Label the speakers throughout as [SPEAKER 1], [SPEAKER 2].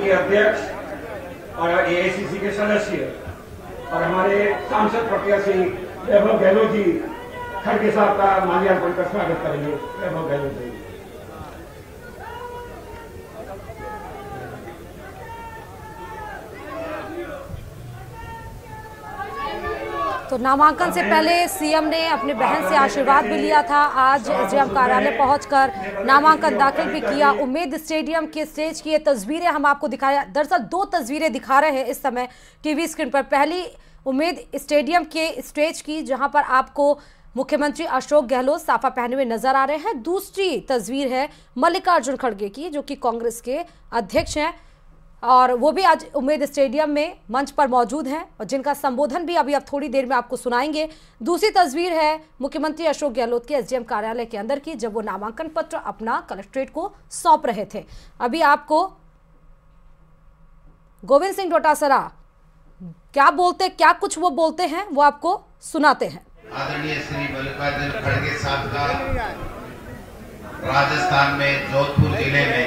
[SPEAKER 1] के अध्यक्ष और एआईसीसी के सदस्य और हमारे सांसद प्रत्याशी वैभव गहलोत जी खड़गे साहब का माल्यार्पण का स्वागत करेंगे। वैभव गहलोत जी।
[SPEAKER 2] तो नामांकन से पहले सीएम ने अपने बहन से आशीर्वाद भी लिया था। आज एसडीएम कार्यालय पहुंचकर नामांकन दाखिल भी किया। उम्मीद स्टेडियम के स्टेज की ये तस्वीरें हम आपको दिखाया दरअसल दो तस्वीरें दिखा रहे हैं इस समय टीवी स्क्रीन पर। पहली उम्मीद स्टेडियम के स्टेज की, जहाँ पर आपको मुख्यमंत्री अशोक गहलोत साफा पहने हुए नज़र आ रहे हैं। दूसरी तस्वीर है मल्लिकार्जुन खड़गे की, जो कि कांग्रेस के अध्यक्ष हैं। और वो भी आज उम्मीद स्टेडियम में मंच पर मौजूद हैं और जिनका संबोधन भी अभी अब थोड़ी देर में आपको सुनाएँगे। दूसरी तस्वीर है मुख्यमंत्री अशोक गहलोत के एसडीएम कार्यालय के अंदर की, जब वो नामांकन पत्र अपना कलेक्ट्रेट को सौंप रहे थे। अभी आपको गोविंद सिंह डोटासरा, क्या बोलते, क्या कुछ वो बोलते हैं, वो आपको सुनाते हैं।
[SPEAKER 3] आदरणीय श्री खड़गे साहब का राजस्थान में, जोधपुर ज़िले में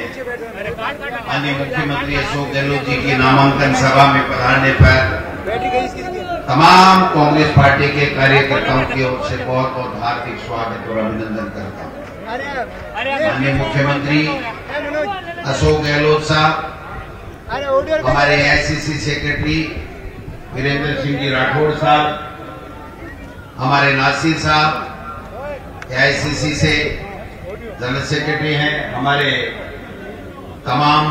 [SPEAKER 3] माननीय मुख्यमंत्री अशोक गहलोत जी की नामांकन सभा में पधारने पर तमाम कांग्रेस पार्टी के कार्यकर्ताओं की ओर से बहुत बहुत हार्दिक स्वागत और अभिनंदन करता हूँ। माननीय मुख्यमंत्री अशोक गहलोत साहब, हमारे एआईसीसी सेक्रेटरी वीरेंद्र सिंह जी राठौड़ साहब, हमारे नासिर साहब एआईसीसी से जनरल सेक्रेटरी हैं हमारे तमाम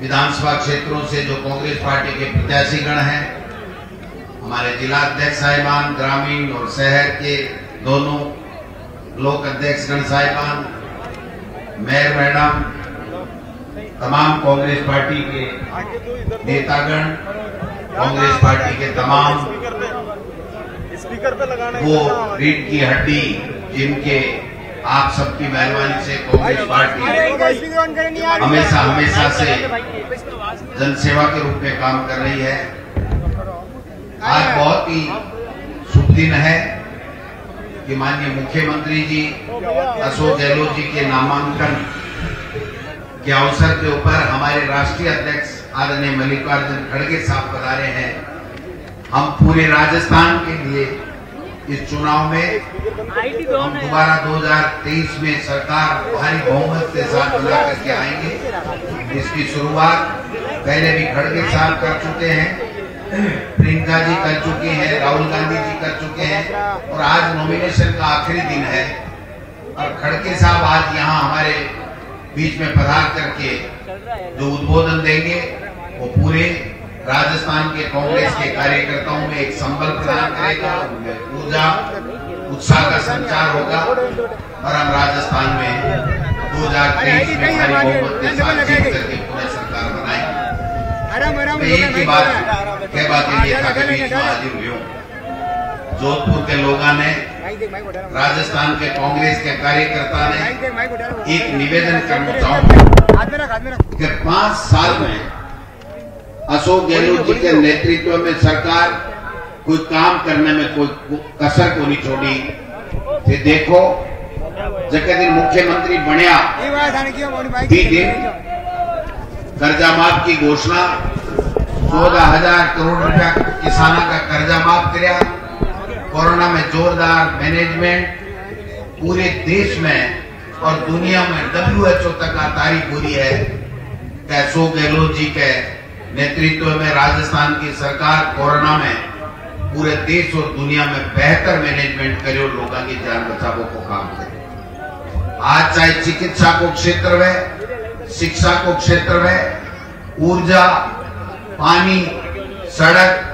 [SPEAKER 3] विधानसभा क्षेत्रों से जो कांग्रेस पार्टी के प्रत्याशीगण हैं हमारे जिला अध्यक्ष साहिबान ग्रामीण और शहर के दोनों लोक अध्यक्षगण साहिबान मेयर मैडम तमाम कांग्रेस पार्टी के नेतागण कांग्रेस पार्टी के तमाम
[SPEAKER 4] स्पीकर पे लगाने
[SPEAKER 3] वो रीढ़ की हड्डी जिनके आप सबकी मेहरबानी से कांग्रेस पार्टी हमेशा हमेशा से जनसेवा के रूप में काम कर रही है आज बहुत ही शुभ दिन है कि माननीय मुख्यमंत्री जी अशोक गहलोत जी के नामांकन के अवसर के ऊपर हमारे राष्ट्रीय अध्यक्ष आदरणीय मल्लिकार्जुन खड़गे साहब पधारे हैं हम पूरे राजस्थान के लिए इस चुनाव में हम दोबारा 2023 में सरकार भारी बहुमत के साथ बना करके आएँगे। इसकी शुरुआत पहले भी खड़गे साहब कर चुके हैं। प्रियंका जी कर चुकी हैं राहुल गांधी जी कर चुके हैं और आज नॉमिनेशन का आखिरी दिन है। और खड़गे साहब आज यहाँ हमारे बीच में पधार करके जो उद्बोधन देंगे वो पूरे राजस्थान के कांग्रेस के कार्यकर्ताओं में एक संबल प्रदान करेगा, उनमें ऊर्जा, उत्साह का संचार होगा और हम राजस्थान में 2023 में भारी बहुमत के साथ जीत करके पुनः सरकार बनाएँगे। एक ही बात कह बात था हाजिर हुई हूँ। जोधपुर के लोगों ने, राजस्थान के कांग्रेस के कार्यकर्ता ने एक निवेदन करना चाहूँगा कि पाँच साल में अशोक गहलोत जी के नेतृत्व में सरकार कोई काम करने में कोई कसर को नहीं छोड़ी। ते देखो जगह दिन मुख्यमंत्री बनया दिन कर्जा माफ़ की घोषणा चौदह हज़ार करोड़ रुपया किसानों का कर्जा माफ़ कराया कोरोना में जोरदार मैनेजमेंट पूरे देश में और दुनिया में डब्ल्यूएचओ तक का तारीफ़ हुई है। अशोक गहलोत जी के नेतृत्व में राजस्थान की सरकार कोरोना में पूरे देश और दुनिया में बेहतर मैनेजमेंट करे और लोगों की जान बचावों को काम करे। आज चाहे चिकित्सा को क्षेत्र में, शिक्षा को क्षेत्र में, ऊर्जा, पानी, सड़क,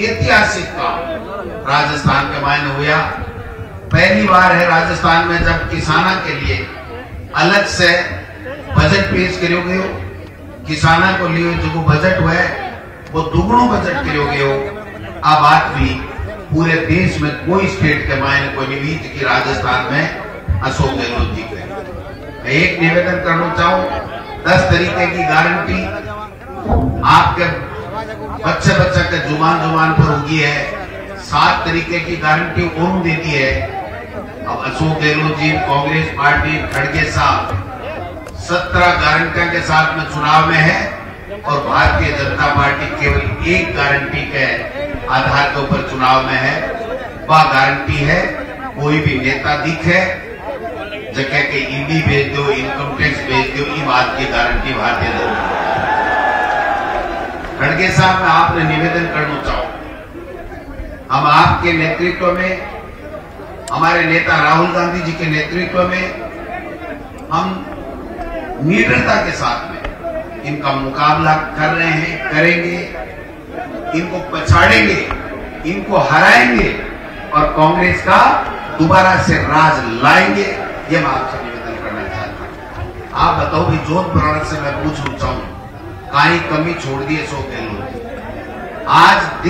[SPEAKER 3] ऐतिहासिक काम राजस्थान के मायने हुआ। पहली बार है राजस्थान में जब किसाना के लिए अलग से बजट पेश करोगे किसाना को लिए जो बजट हुआ है, वो दुगुणो बजट करोगे हो अब बात भी पूरे देश में कोई स्टेट के मायने कोई निवीत की राजस्थान में अशोक गहलोत जी के। मैं एक निवेदन करना चाहूँ, दस तरीके की गारंटी आपके बच्चे बच्चे के ज़ुबान ज़ुबान पर होगी है। सात तरीके की गारंटी उन देती है। अब अशोक गहलोत जी, कांग्रेस पार्टी, खड़गे साहब सत्रह गारंटियों के साथ में चुनाव में है और भारतीय जनता पार्टी केवल एक गारंटी के आधार के ऊपर चुनाव में है। वह गारंटी है, कोई भी नेता दिखे जगह के ईडी भेज दो इनकम टैक्स भेज दो, ये बात की गारंटी भारतीय जनता पार्टी खड़गे साहब, मैं आपने निवेदन करना चाहूँ। हम आपके नेतृत्व में, हमारे नेता राहुल गांधी जी के नेतृत्व में हम निडरता के साथ में इनका मुकाबला कर रहे हैं, करेंगे, इनको पछाड़ेंगे, इनको हराएँगे और कांग्रेस का दोबारा से राज लाएँगे, ये मैं आपसे निवेदन करना चाहता हूँ। आप बताओ कि जोध ब्रांड से मैं पूछना चाहूँ कहीं कमी छोड़ दिए सो के लोग आज